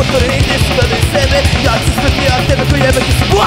otvorenih da ne sebe Ja ću smrti, a tebe koji jebe ti da!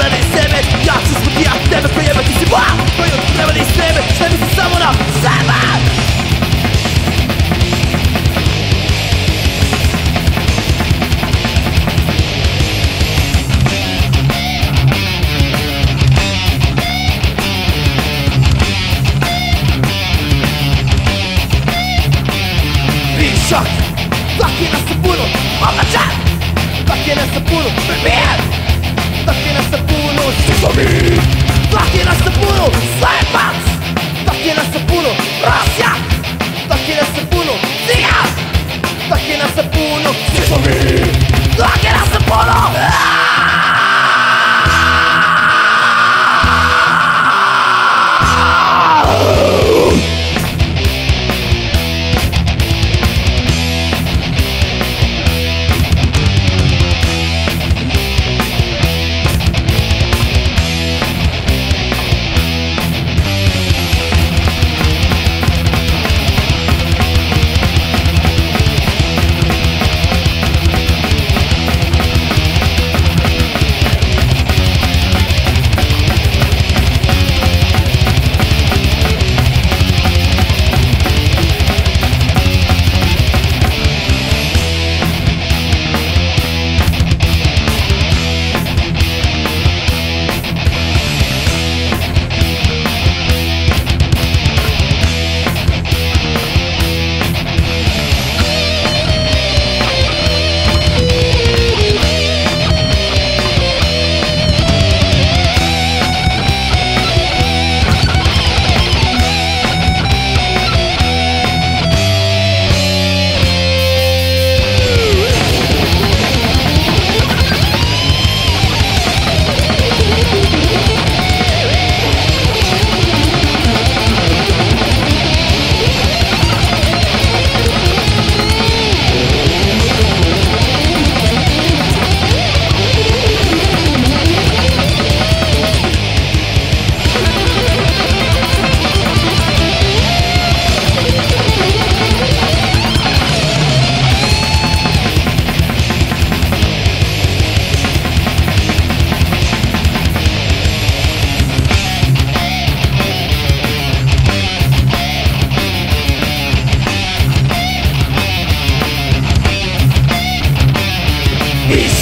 Isak Takie na sapuro Omachan Takie na sapuro Bien Takie na sapuro Sesame Takie na sapuro Slepac Takie na sapuro Rosja Takie na sapuro Cygan Takie na sapuro Sesame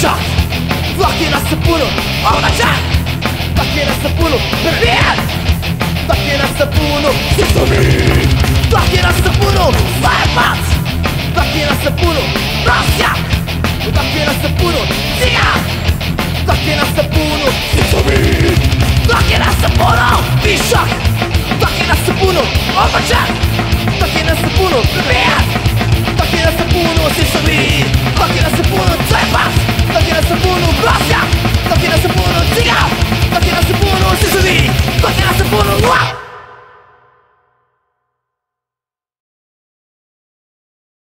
Isak Takie na sapuro Omachan Takie na sapuro Bien Takie na sapuro Sesame Takie na sapuro Slepac Takie na sapuro Rosja Takie na sapuro Cygan Takie na sapuro Sesame Takie na sapuro Isak Takie na sapuro Omachan Takie na sapuro Zabiera se płynu, oczy sami Zabiera se płynu, cepas Zabiera se płynu, blasia Zabiera